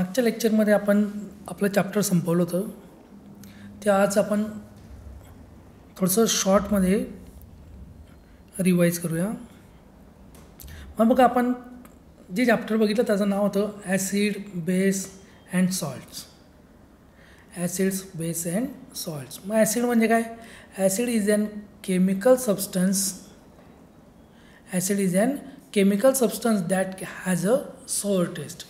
मागच्या लेक्चरमध्ये आपण आपलं चॅप्टर संपवलं होतं. ते आज आपण थोडंसं शॉर्टमध्ये रिवाईज करूया. मग बघा आपण जे चॅप्टर बघितलं त्याचं नाव होतं acid base and salts acids base and salts मग ॲसिड म्हणजे काय? Acid is an chemical substance acid is an chemical substance that has a sour taste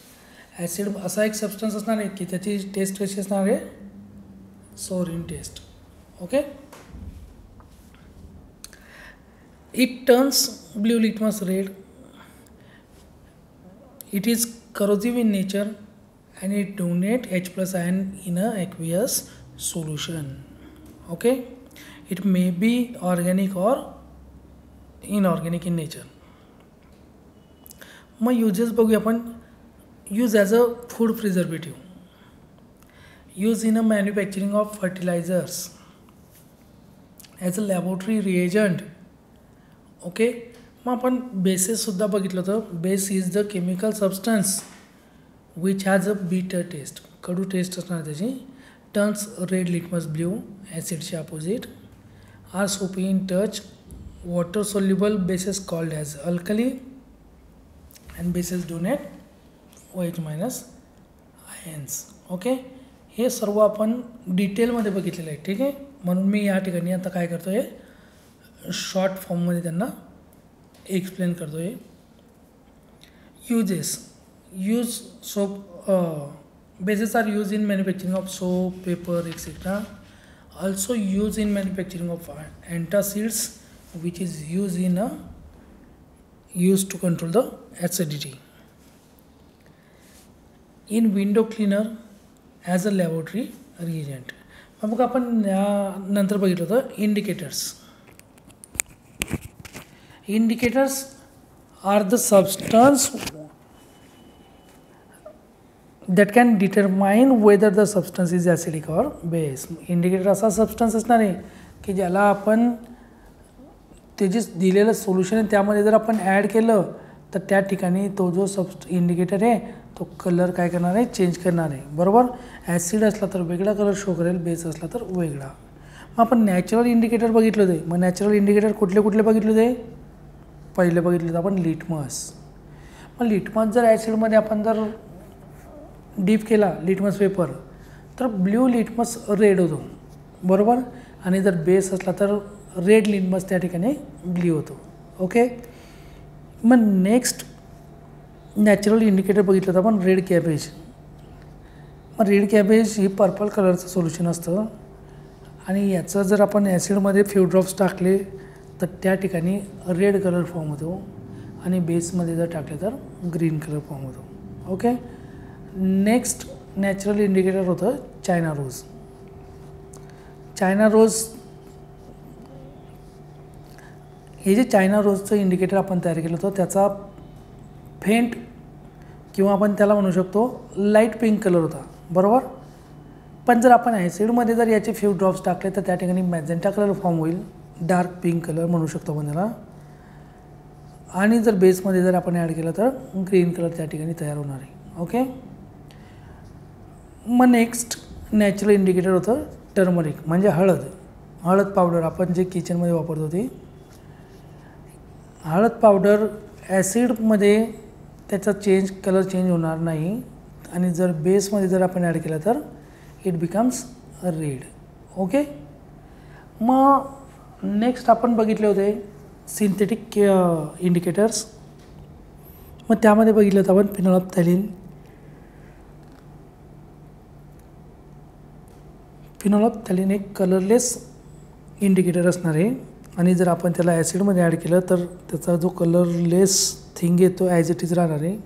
acid असा एक सबस्टन्स असणार आहे की त्याची टेस्ट कशी असणार आहे? Sour in taste okay it turns blue litmus red it is corrosive in nature and it donate H plus ion in a aqueous solution okay it may be organic or inorganic in nature मग uses बघूया आपण. Use as a food preservative use in a manufacturing of fertilisers as a laboratory reagent okay मग आपण बेसेससुद्धा बघितलं होतं. Base is the chemical substance which has a bitter taste Kadu taste असणार त्याची. Turns red litmus blue ॲसिडचे opposite are soapy in touch water soluble bases called as alkali and bases donate O H minus ions okay हे सर्व आपण डिटेलमध्ये बघितलेलं आहे. ठीक आहे? म्हणून मी या ठिकाणी आता काय करतो आहे शॉर्ट फॉर्ममध्ये त्यांना एक्सप्लेन करतो आहे uses use soap bases are use in manufacturing of soap paper etcetera also use in manufacturing of antacids which is use in a use to control the acidity in window cleaner as a laboratory reagent मग आपण नंतर बघितलं होतं indicators indicators are the substance that can determine whether the substance is acidic or base indicator असा substance असणार आहे की ज्याला आपण ते जे दिलेलं सोल्युशन आहे त्यामध्ये जर आपण ॲड केलं तर त्या ठिकाणी तो जो सबस्ट इंडिकेटर आहे तो कलर काय करणार आहे? चेंज करणार आहे. बरोबर? ॲसिड असला तर वेगळा कलर शो करेल. बेस असला तर वेगळा. मग आपण नॅचरल इंडिकेटर बघितलं होते मग नॅचरल इंडिकेटर कुठले कुठले बघितले होते पहिले बघितलं होतं आपण लिटमस मग लिटमस जर ॲसिडमध्ये आपण जर डीप केला लिटमस पेपर तर ब्ल्यू लिटमस रेड होतो. बरोबर? आणि जर बेस असला तर रेड लिटमस त्या ठिकाणी ब्ल्यू होतो. ओके मग नेक्स्ट नॅचरल इंडिकेटर बघितलं तर आपण रेड कॅबेज मग रेड कॅबेज ही पर्पल कलरचं सोल्युशन असतं. आणि याचं जर आपण ॲसिडमध्ये फ्यू ड्रॉप्स टाकले तर त्या ठिकाणी रेड कलर फॉर्म होतो. आणि बेसमध्ये जर टाकले तर ग्रीन कलर फॉर्म होतो. ओके नेक्स्ट नॅचरल इंडिकेटर होतं चायना रोज चायना रोज हे जे चायना रोजचं इंडिकेटर आपण तयार केलं होतं त्याचा फेंट किंवा आपण त्याला म्हणू शकतो लाइट पिंक कलर होता. बरोबर? पण जर आपण ॲसिडमध्ये जर याचे फ्यू ड्रॉप्स टाकले तर त्या ठिकाणी मॅजेंटा कलर फॉर्म होईल. डार्क पिंक कलर म्हणू शकतो आपण त्याला. आणि जर बेसमध्ये जर आपण ॲड केलं तर ग्रीन कलर त्या ठिकाणी तयार होणार आहे. ओके मग नेक्स्ट नॅचरल इंडिकेटर होतं टर्मरिक म्हणजे हळद. हळद पावडर आपण जे किचनमध्ये वापरतो ते. हळद पावडर ॲसिडमध्ये त्याचा चेंज कलर चेंज होणार नाही. आणि जर बेसमध्ये जर आपण ॲड केलं तर इट बिकम्स रेड ओके मग नेक्स्ट आपण बघितले होते सिंथेटिक इंडिकेटर्स मग त्यामध्ये बघितलं होतं आपण फिनॉलॉपथॅलिन फिनॉलॉपथॅलिन एक कलरलेस इंडिकेटर असणार आहे. आणि जर आपण त्याला ॲसिडमध्ये ॲड केलं तर त्याचा जो कलरलेस थिंग आहे तो ॲज इट इज राहणार आहे.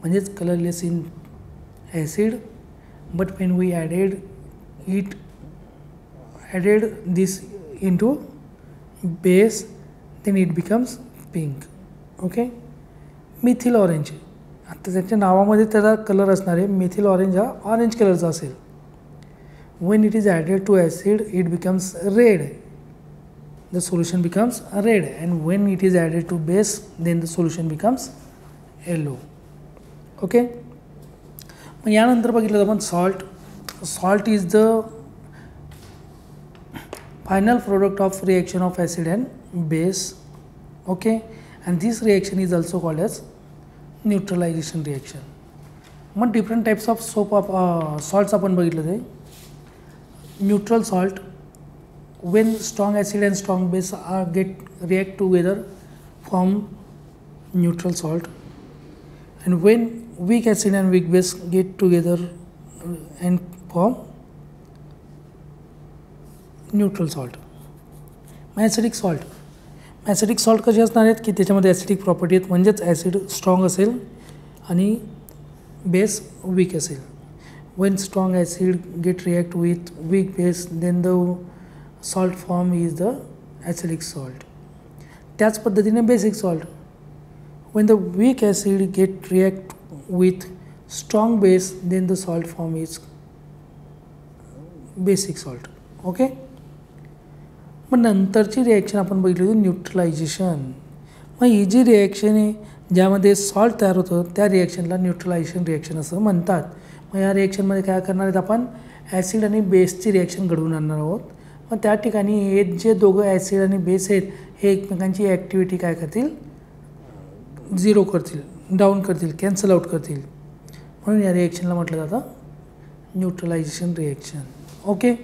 म्हणजेच colourless in acid but when we added it added this into base then it becomes pink okay methyl orange आता त्याच्या नावामध्ये त्याचा कलर असणार आहे मिथिल ऑरेंज हा ऑरेंज कलरचा असेल. When it is added to acid it becomes red the solution becomes red and when it is added to base then the solution becomes yellow okay मग यानंतर बघितलं तर आपण salt salt is the final product of reaction of acid and base okay and this reaction is also called as neutralization reaction मग different types of soap of salts आपण बघितलं ते neutral salt when strong acid and strong base are get react together form neutral salt and when weak acid and weak base get together and form neutral salt मग acidic salt acidic salt कसे असणार आहेत की त्याच्यामध्ये acidic property आहेत म्हणजेच acid strong असेल आणि बेस वीक असेल when strong acid get react with weak base then the salt form is the acidic salt त्याच पद्धतीने basic salt when the weak acid get react with strong base then the salt form is basic salt okay मग नंतरची reaction आपण बघितली होती neutralisation मग ही जी reaction आहे ज्यामध्ये सॉल्ट तयार होतं त्या रिॲक्शनला न्यूट्रलायझेशन रिॲक्शन असं म्हणतात. मग या रिॲक्शनमध्ये काय करणार आहेत आपण? ॲसिड आणि बेसची रिॲक्शन घडवून आणणार आहोत. मग त्या ठिकाणी हे जे दोघं ॲसिड आणि बेस आहेत हे एकमेकांची ॲक्टिव्हिटी काय करतील? झिरो करतील डाऊन करतील कॅन्सल आउट करतील. म्हणून या रिॲक्शनला म्हटलं जातं neutralisation reaction okay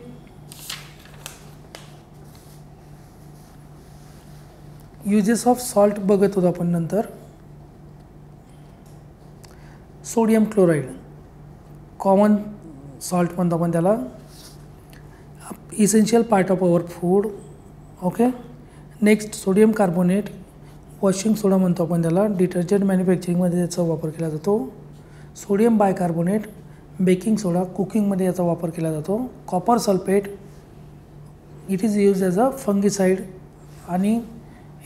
uses of salt बघत होतो आपण नंतर. सोडियम क्लोराईड कॉमन सॉल्ट म्हणतो आपण त्याला. Essential part of our food okay next sodium carbonate washing soda म्हणतो आपण त्याला. डिटर्जंट मॅन्युफॅक्चरिंगमध्ये याचा वापर केला जातो. सोडियम बायकार्बोनेट बेकिंग सोडा कुकिंगमध्ये याचा वापर केला जातो. Copper sulphate it is use as a fungicide आणि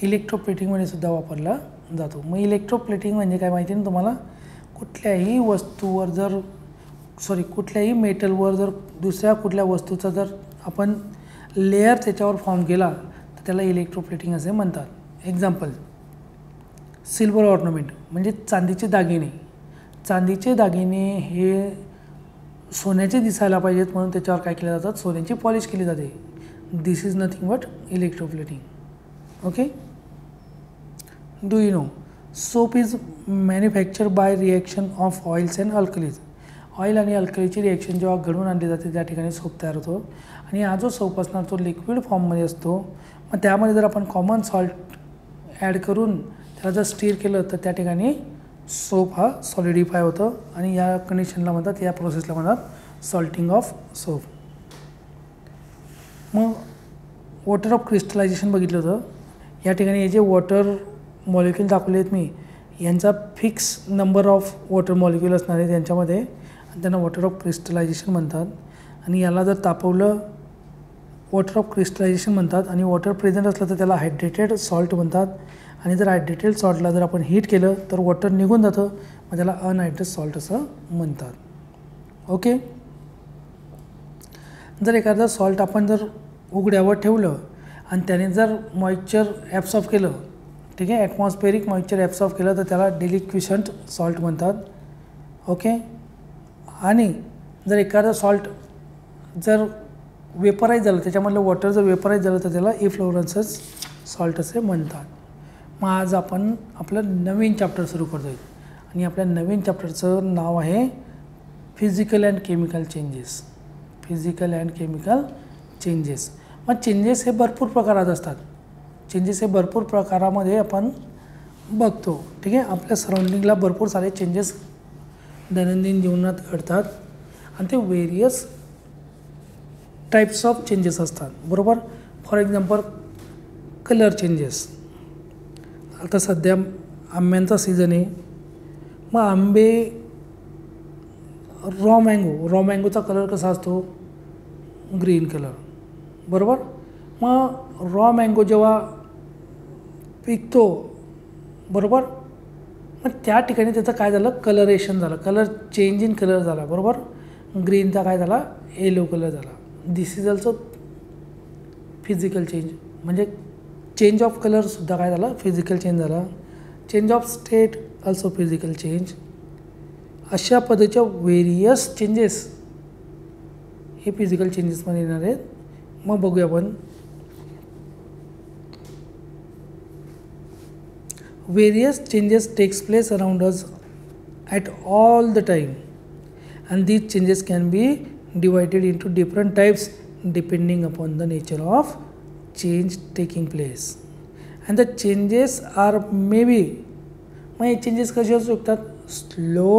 इलेक्ट्रोप्लेटिंगमध्ये सुद्धा वापरला जातो. मग इलेक्ट्रोप्लेटिंग म्हणजे काय माहिती ना तुम्हाला? कुठल्याही वस्तूवर जर सॉरी कुठल्याही मेटलवर जर दुसऱ्या कुठल्या वस्तूचा जर आपण लेअर त्याच्यावर फॉर्म केला तर त्याला इलेक्ट्रोप्लेटिंग असे म्हणतात. एक्झाम्पल सिल्वर ऑर्नमेंट म्हणजे चांदीचे दागिने. चांदीचे दागिने हे सोन्याचे दिसायला पाहिजेत म्हणून त्याच्यावर काय केलं जातात? सोन्याची पॉलिश केली जाते. This is nothing but electroplating okay do you know soap is manufacture by reaction of oils and alkalis oil आणि अल्कलीची रिॲक्शन जेव्हा घडवून आणली जाते त्या ठिकाणी सोप तयार होतो. आणि हा जो सोप असणार तो लिक्विड फॉर्ममध्ये असतो. मग त्यामध्ये जर आपण कॉमन सॉल्ट ॲड करून त्याला जर स्टीर केलं तर त्या ठिकाणी सोप हा सॉलिडिफाय होतं आणि या कंडिशनला म्हणतात या प्रोसेसला म्हणतात सॉल्टिंग ऑफ सोप मग वॉटर ऑफ क्रिस्टलायझेशन बघितलं होतं. या ठिकाणी हे जे वॉटर मॉलिक्यूल दाखवले आहेत मी यांचा fix number of water molecule असणार आहे त्यांच्यामध्ये. आणि त्यांना वॉटर ऑफ क्रिस्टलायझेशन म्हणतात. आणि याला जर तापवलं वॉटर ऑफ क्रिस्टलायझेशन म्हणतात आणि वॉटर प्रेझेंट असलं तर त्याला हायड्रेटेड सॉल्ट म्हणतात. आणि जर हायड्रेटेड सॉल्टला जर आपण हीट केलं तर वॉटर निघून जातं. मग त्याला अनहायड्रेट सॉल्ट असं म्हणतात. ओके? जर एखादं सॉल्ट आपण जर उघड्यावर ठेवलं आणि त्याने जर मॉइश्चर ॲब्सॉर्ब केलं ठीक आहे? ॲटमॉस्फेरिक मॉइश्चर ॲब्सॉर्ब केलं तर त्याला डेलिक्विशंट सॉल्ट म्हणतात. ओके? आणि जर एखादं सॉल्ट जर वेपराईज झालं त्याच्यामधलं वॉटर जर वेपराईज झालं तर त्याला इफ्लोरन्सच सॉल्ट असे म्हणतात. मग आज आपण आपलं नवीन चॅप्टर सुरू करतो आहे आणि आपल्या नवीन चॅप्टरचं नाव आहे physical and chemical changes physical and chemical changes मग चेंजेस हे भरपूर प्रकारात असतात. चेंजेस हे भरपूर प्रकारामध्ये आपण बघतो. ठीक आहे? आपल्या सराउंडिंगला भरपूर सारे चेंजेस दैनंदिन जीवनात घडतात. आणि ते वेरियस टाईप्स ऑफ चेंजेस असतात. बरोबर? फॉर एक्झाम्पल कलर चेंजेस आता सध्या आंब्यांचा सीझन आहे. मग आंबे रॉ मँगो रॉ मँगोचा कलर कसा असतो? ग्रीन कलर बरोबर? मग रॉ मँगो जेव्हा पिकतो बरोबर? मग त्या ठिकाणी त्याचं काय झालं? कलरेशन झालं. कलर चेंज इन कलर झाला. बरोबर? ग्रीनचा काय झाला? येलो कलर झाला. This is also physical change म्हणजे चेंज ऑफ कलरसुद्धा काय झाला? फिजिकल चेंज झाला. Change of state also physical change अशा पद्धतीच्या व्हेरियस चेंजेस हे फिजिकल चेंजेसमध्ये येणार आहेत. मग बघूया आपण. Various changes takes place around us at all the time. And these changes can be divided into different types depending upon the nature of change taking place. And the changes are maybe मग हे changes कसे असू शकतात slow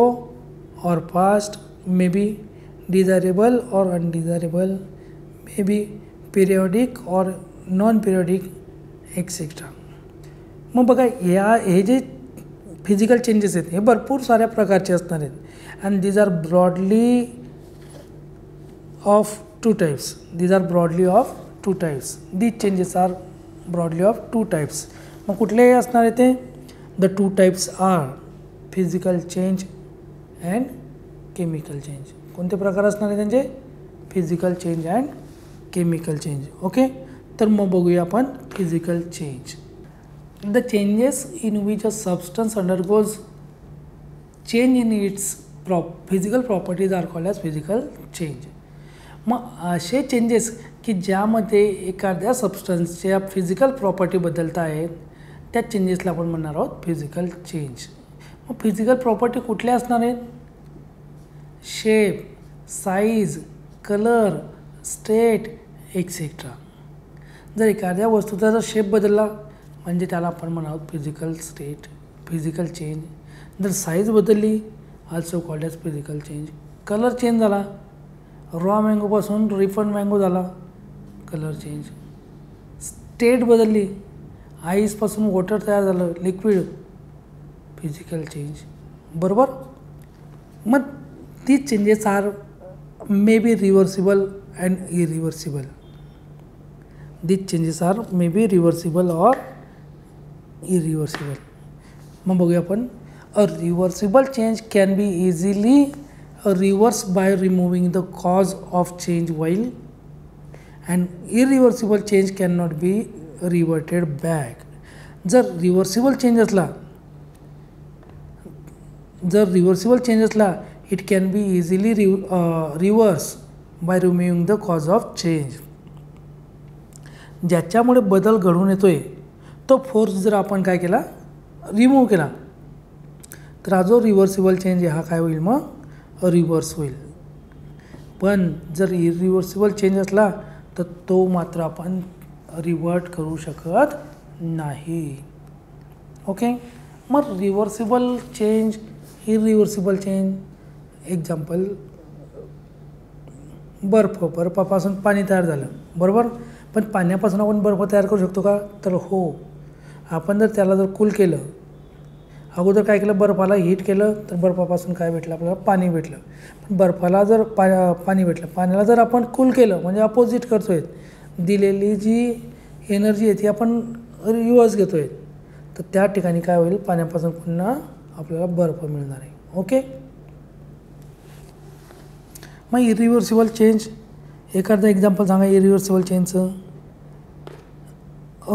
और fast may be desirable or undesirable may be periodic or non periodic etcetera मग बघा, या, हे जे फ़िज़िकल चेंजेस आहेत, हे भरपूर साऱ्या प्रकारचे असणार आहेत. And these are broadly of two types these are broadly of two types these changes are broadly of two types मग कुठले असणार आहे ते the two types are physical change and chemical change कोणते प्रकार असणार आहे त्यांचे physical change and chemical change okay तर मग बघूया आपण physical change the changes in which a substance undergoes change in its prop physical properties are called as physical change. मग असे चेंजेस की ज्यामध्ये एखाद्या सबस्टन्सच्या फिजिकल प्रॉपर्टी बदलत आहेत त्या चेंजेसला आपण म्हणणार आहोत फिजिकल चेंज मग फिजिकल प्रॉपर्टी कुठल्या असणार आहेत? Shape size colour state etcetera जर एखाद्या वस्तूचा जर शेप बदलला म्हणजे त्याला आपण म्हणावं फिजिकल स्टेट फिजिकल चेंज जर साईज बदलली also called as physical change colour change झाला रॉ मँगोपासून रिफंड मँगो झाला. कलर चेंज स्टेट बदलली. आईसपासून वॉटर तयार झालं. लिक्विड फिजिकल चेंज बरोबर? मग ती changes are may be reversible and irreversible these changes are may be reversible or irreversible मग बघूया आपण. A reversible change can be easily reverse by removing the cause of change while and irreversible change can not be back. Back जर reversible change असला जर reversible change असला it can be easily rev reverse by removing the cause of change ज्याच्यामुळे बदल घडून आहे तो force जर आपण काय केला रिमूव्ह केला तर हा जो रिव्हर्सिबल चेंज आहे हा काय होईल मग? रिव्हर्स होईल. पण जर इरिव्हर्सिबल चेंज असला तर तो मात्र आपण रिव्हर्ट करू शकत नाही. ओके मग reversible change irreversible change example बर्फ बर्फापासून पाणी तयार झालं. बरोबर? पण पाण्यापासून आपण बर्फ तयार करू शकतो का? तर हो. आपण जर त्याला जर कूल केलं अगोदर काय केलं बर्फाला हीट केलं तर बर्फापासून काय भेटलं आपल्याला पाणी भेटलं. पण बर्फाला जर पा पाणी भेटलं पाण्याला जर आपण कूल केलं म्हणजे अपोजिट करतो आहे दिलेली जी एनर्जी आहे ती आपण रिवर्स घेतो आहे तर त्या ठिकाणी काय होईल पाण्यापासून पुन्हा आपल्याला बर्फ मिळणार आहे. ओके मग इरिव्हर्सिबल चेंज एखादं एक्झाम्पल सांगा इरिव्हर्सिबल चेंजचं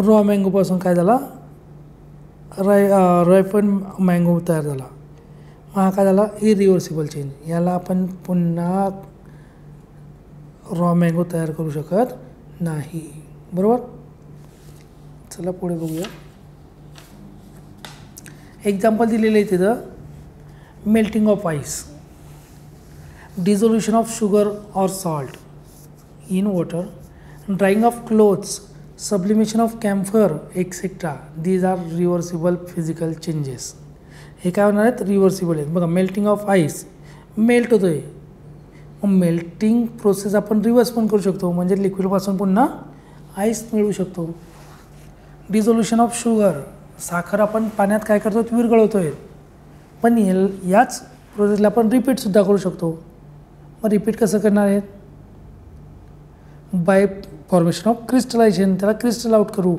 रॉ मँगोपासून काय झाला? राय रायफन मँगो तयार झाला. मग हा काय झाला? इरिव्हर्सिबल चेंज याला आपण पुन्हा रॉ मँगो तयार करू शकत नाही. बरोबर? चला पुढे बघूया. एक्झाम्पल दिलेलं आहे तिथं. Melting of ice dissolution of sugar or salt in water drying of clothes sublimation of camphor etcetera these are reversible physical changes हे काय होणार आहेत? रिव्हर्सिबल आहेत. बघा मेल्टिंग ऑफ आईस मेल्ट होतो आहे मग मेल्टिंग प्रोसेस आपण रिव्हर्स पण करू शकतो. म्हणजे लिक्विडपासून पुन्हा आईस मिळवू शकतो. डिझोल्युशन ऑफ शुगर साखर आपण पाण्यात काय करतो विरघळवतो आहे पण याच प्रोसेसला आपण रिपीटसुद्धा करू शकतो. मग रिपीट कसं करणार आहेत? बाय फॉर्मेशन ऑफ क्रिस्टलायझेशन त्याला क्रिस्टल आउट करू।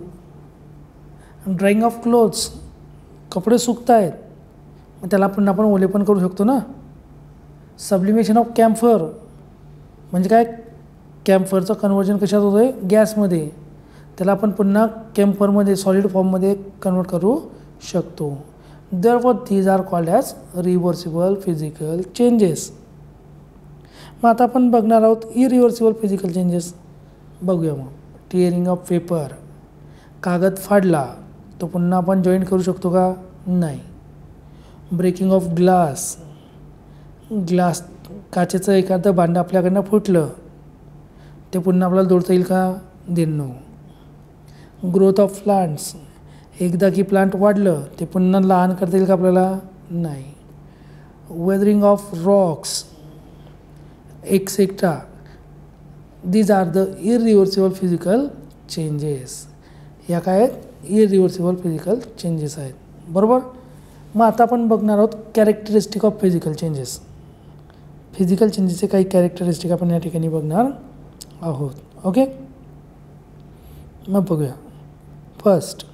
ड्राईंग ऑफ क्लोथ्स कपडे सुकत आहेत मग त्याला आपण आपण ओले पण करू शकतो ना? सबलिमेशन ऑफ कॅम्फर म्हणजे काय? कॅम्फरचं कन्वर्जन कशात होतं आहे गॅसमध्ये त्याला आपण पुन्हा कॅम्फरमध्ये सॉलिड फॉर्ममध्ये कन्वर्ट करू शकतो. दर व these are called as reversible physical changes मग आता आपण बघणार आहोत इरिव्हर्सिबल फिजिकल चेंजेस बघूया मग. टिअरिंग ऑफ पेपर कागद फाडला तो पुन्हा आपण जॉईंट करू शकतो का? नाही. ब्रेकिंग ऑफ ग्लास ग्लास काचेचं एखादं भांडं आपल्याकडनं फुटलं ते पुन्हा आपल्याला जोडता येईल का? देणं ग्रोथ ऑफ प्लांट्स एकदा की प्लांट वाढलं ते पुन्हा लहान करता येईल का आपल्याला? नाही. Weathering of rocks etcetera these are the irreversible physical changes या काय आहेत? इरिव्हर्सिबल फिजिकल चेंजेस आहेत. बरोबर? मग आता आपण बघणार आहोत characteristic of physical changes physical चेंजेसचे काही कॅरेक्टरिस्टिक आपण या ठिकाणी बघणार आहोत. ओके मग बघूया. First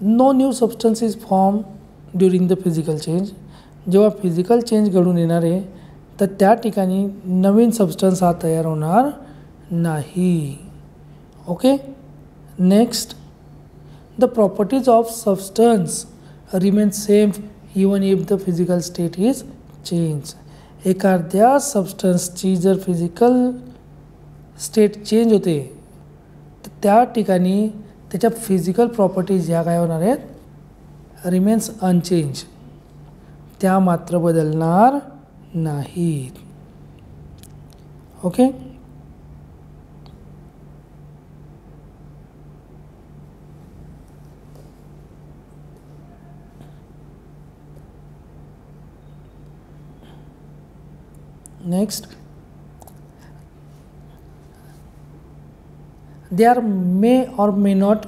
no new substance is form during the physical change जेव्हा फिजिकल चेंज घडून येणार आहे तर त्या ठिकाणी नवीन सबस्टन्स हा तयार होणार नाही. Okay next the properties of substance remain same even if the physical state is change एखाद्या सबस्टन्सची जर फिजिकल स्टेट चेंज होते तर त्या ठिकाणी त्याच्या फिजिकल प्रॉपर्टीज ह्या काय होणार आहेत? रिमेन्स अनचेंज त्या मात्र बदलणार नाहीत okay next there may or may not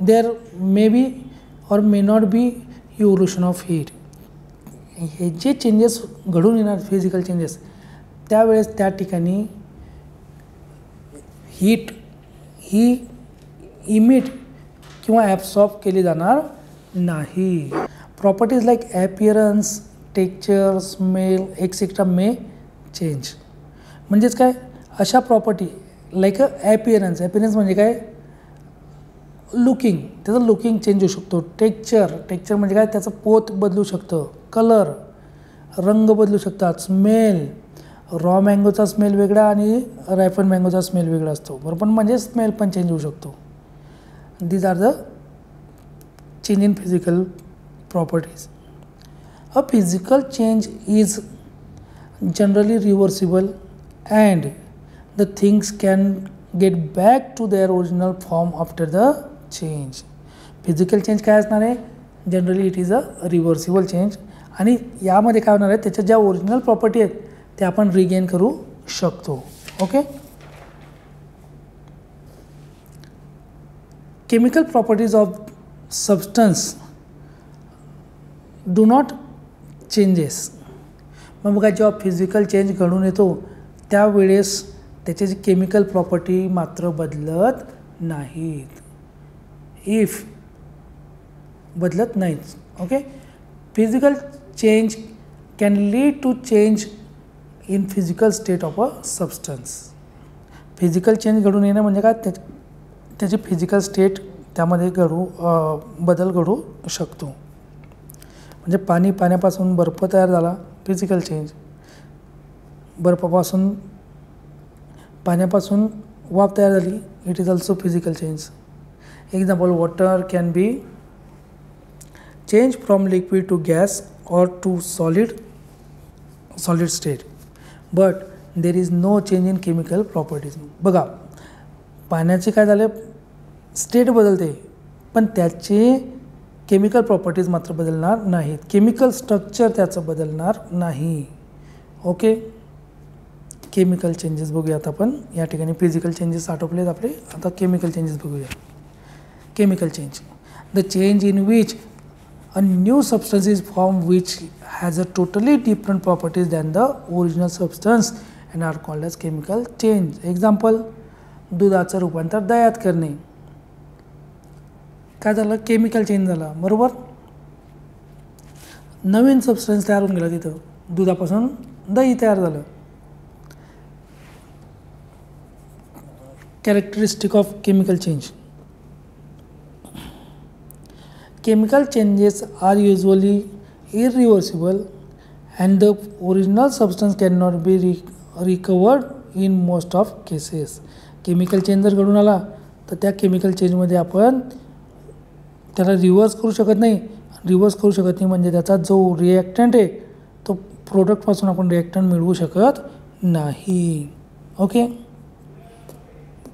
there may be or may not be evolution of heat हे जे चेंजेस घडून येणार फिजिकल चेंजेस त्यावेळेस त्या ठिकाणी हीट ही इमिट किंवा ॲब्सॉर्ब केली जाणार नाही. Properties like appearance texture smell etcetera may change म्हणजेच काय? अशा प्रॉपर्टी लाईक अ ॲपियरन्स ॲपियरन्स म्हणजे काय? लुकिंग त्याचं लुकिंग चेंज होऊ शकतो. टेक्चर टेक्चर म्हणजे काय? त्याचं पोत बदलू शकतं. कलर रंग बदलू शकतात. स्मेल रॉ मँगोचा स्मेल वेगळा आणि रायफल मँगोचा स्मेल वेगळा असतो. बरोबर? म्हणजे स्मेल पण चेंज होऊ शकतो. These are the change in physical properties a physical change is generally reversible and the things can get back to their original form after the change physical change काय असणार आहे? Generally it is a reversible change आणि यामध्ये काय होणार आहे? त्याच्या ज्या ओरिजिनल प्रॉपर्टी आहेत त्या आपण रिगेन करू शकतो. Okay chemical properties of substance do not changes मग बघा जेव्हा फिजिकल चेंज घडून येतो त्यावेळेस त्याचे जे केमिकल प्रॉपर्टी मात्र बदलत नाहीत. इफ बदलत नाहीच okay physical change can lead to change in physical state of a substance physical change घडून येणं म्हणजे काय? त्या त्याची फिजिकल स्टेट त्यामध्ये घडू बदल घडू शकतो. म्हणजे पाणी पाण्यापासून बर्फ तयार झाला फिजिकल चेंज बर्फापासून पाण्यापासून वाफ तयार झाली it is also physical change example water can be change from liquid to gas or to solid solid state but there is no change in chemical properties बघा पाण्याचे काय झाले? स्टेट बदलते. पण त्याचे केमिकल प्रॉपर्टीज मात्र बदलणार नाहीत. केमिकल स्ट्रक्चर त्याचं बदलणार नाही. ओके केमिकल चेंजेस बघूया आता आपण. या ठिकाणी फिजिकल चेंजेस आटोपलेत आपले. आता केमिकल चेंजेस बघूया. chemical change the change in which a new substance is form which has a totally different properties than the original substance and are called as chemical change example दुधाचं रूपांतर दह्यात करणे काय झालं chemical change झाला बरोबर नवीन substance तयार होऊन गेला तिथं दुधापासून दही तयार झालं characteristic of chemical change Chemical changes are usually irreversible and the original substance cannot be re- recovered in most of cases. Chemical change जर घडून आला तर त्या केमिकल चेंजमध्ये आपण त्याला रिव्हर्स करू शकत नाही. रिव्हर्स करू शकत नाही म्हणजे त्याचा जो रिॲक्टंट आहे तो प्रोडक्टपासून आपण रिॲक्टंट मिळवू शकत नाही. ओके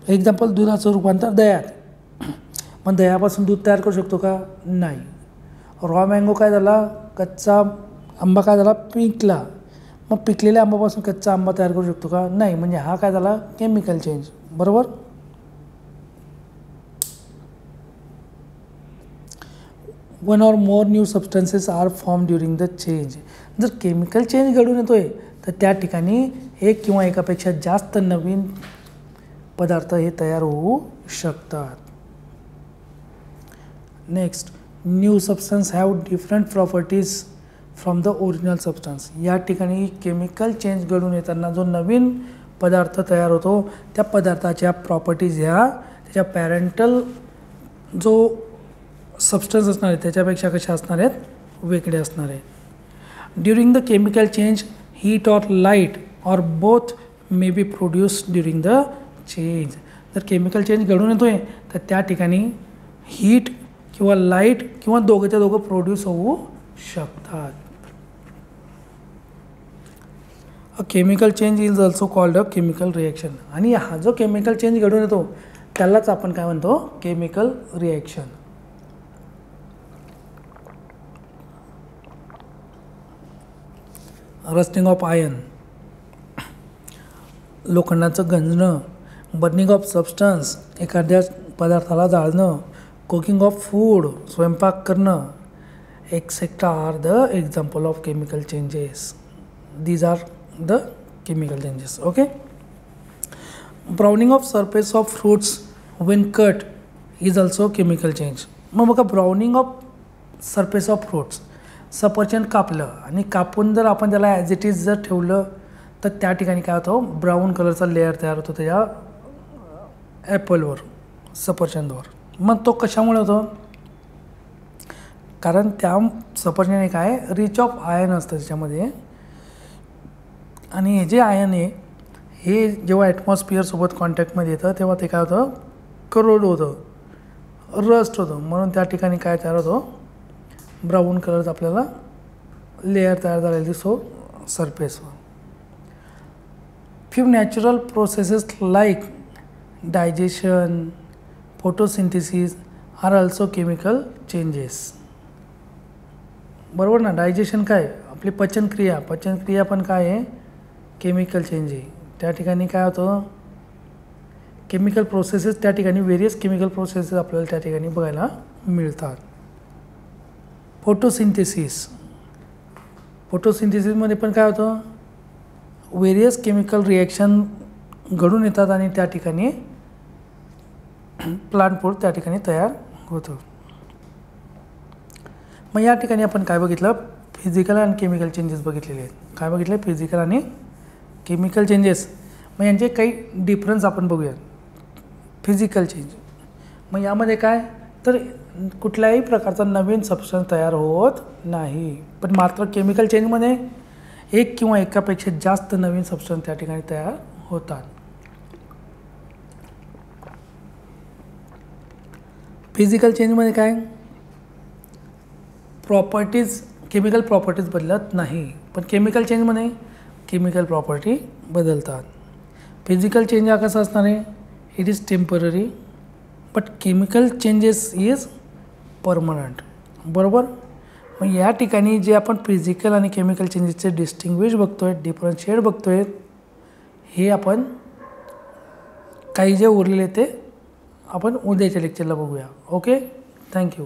एक्झाम्पल दुधाचं रूपांतर दह्यात. मग दह्यापासून दूध तयार करू शकतो का? नाही. रॉ मँगो झाला? कच्चा आंबा काय झाला? पिकला. मग पिकलेल्या आंबापासून कच्चा आंबा तयार करू शकतो का? नाही. म्हणजे हा झाला? केमिकल चेंज बरोबर? One or more new substances are form during the change जर केमिकल चेंज घडून येतो आहे एक किंवा जास्त नवीन पदार्थ हे तयार शकतात. Next new substance have different properties from the original substance या ठिकाणी केमिकल चेंज घडून येताना जो नवीन पदार्थ तयार होतो त्या पदार्थाच्या प्रॉपर्टीज ह्या त्याच्या पॅरेंटल जो सबस्टन्स असणार आहे त्याच्यापेक्षा कशा असणार आहेत? वेगळे असणार आहे. During the chemical change heat or light or both may be produce during the change जर केमिकल चेंज घडून येतो आहे तर त्या ठिकाणी हीट किंवा लाइट किंवा दोघंच्या दोघं प्रोड्यूस होऊ शकतात. A chemical change is also called a chemical reaction आणि हा जो केमिकल चेंज घडून येतो त्यालाच आपण काय म्हणतो? Chemical reaction rusting of iron लोखंडाचं गंजणं बर्निंग ऑफ सबस्टन्स एखाद्या पदार्थाला जाळणं कुकिंग ऑफ फूड स्वयंपाक करणं etcetera are the example of chemical changes these are the chemical changes okay browning of surface of fruits when cut is also chemical change मग बघा browning of surface of fruits सफरचंद कापलं आणि कापून जर आपण त्याला ॲज इट इज जर ठेवलं तर त्या ठिकाणी काय होतं? ब्राऊन कलरचा लेअर तयार होतो त्याच्या ॲपलवर सफरचंदवर मग तो कशामुळे होतो? कारण त्या सफरचंदाने काय? रिच ऑफ आयन असतं त्याच्यामध्ये. आणि हे जे आयन आहे हे जेव्हा ॲटमॉस्फिअरसोबत कॉन्टॅक्टमध्ये येतं तेव्हा ते काय होतं? करोड होतं. रस्ट होतं. म्हणून त्या ठिकाणी काय तयार होतो? ब्राऊन कलरचा आपल्याला लेअर तयार झालेला दिसतो सरफेसवर few natural processes like digestion photosynthesis are also chemical changes बरोबर ना? डायजेशन काय? आपली पचनक्रिया. पचनक्रिया पण काय आहे? केमिकल चेंज आहे. त्या ठिकाणी काय होतं? केमिकल प्रोसेसेस त्या ठिकाणी वेरियस केमिकल प्रोसेसेस आपल्याला त्या ठिकाणी बघायला मिळतात. फोटोसिंथेसिस फोटोसिंथेसिसमध्ये पण काय होतं? वेरियस केमिकल रिॲक्शन घडून येतात आणि त्या ठिकाणी प्लांट फूड त्या ठिकाणी तयार होतं. मग या ठिकाणी आपण काय बघितलं? फिजिकल आणि केमिकल चेंजेस बघितलेले आहेत. काय बघितलं फिजिकल आणि केमिकल चेंजेस मग यांचे काही डिफरन्स आपण बघूया फिजिकल चेंज मग यामध्ये काय? तर कुठल्याही प्रकारचा नवीन सबस्टन्स तयार होत नाही. पण मात्र केमिकल चेंजमध्ये एक किंवा एकापेक्षा जास्त नवीन सबस्टन्स त्या ठिकाणी तयार होतात. फिजिकल चेंजमध्ये काय? प्रॉपर्टीज केमिकल प्रॉपर्टीज बदलत नाही. पण केमिकल चेंजमध्ये केमिकल प्रॉपर्टी बदलतात. फिजिकल चेंज हा कसा असणार आहे? It is temporary but chemical changes is permanent बरोबर? मग या ठिकाणी जे आपण फिजिकल आणि केमिकल चेंजेसचे डिस्टिंग्विश बघतो आहे डिफरन्शिएट बघतो आहे हे आपण काही जे उरलेले ते आपण उद्याच्या लेक्चरला बघूया. Okay thank you